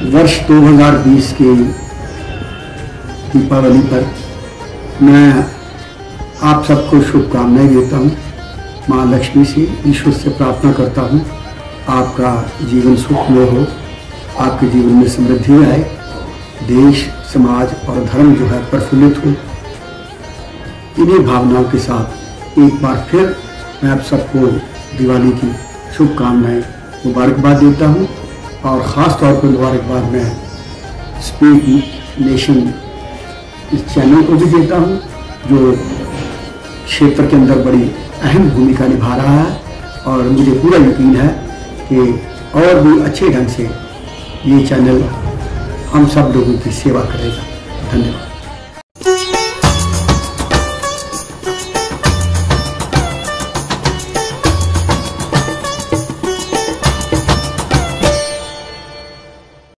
वर्ष 2020 के दीपावली पर मैं आप सबको शुभकामनाएँ देता हूँ। माँ लक्ष्मी से ईश्वर से प्रार्थना करता हूँ। आपका जीवन सुखमय हो, आपके जीवन में समृद्धि आए, देश, समाज और धर्म जो है प्रफुल्लित हो। इन्हीं भावनाओं के साथ एक बार फिर मैं आप सबको दिवाली की शुभकामनाएँ मुबारकबाद देता हूँ। और ख़ास तौर पर मुबारकबाद मैं स्पीड नेशन इस चैनल को भी देता हूँ, जो क्षेत्र के अंदर बड़ी अहम भूमिका निभा रहा है और मुझे पूरा यकीन है कि और भी अच्छे ढंग से ये चैनल हम सब लोगों की सेवा करेगा। धन्यवाद।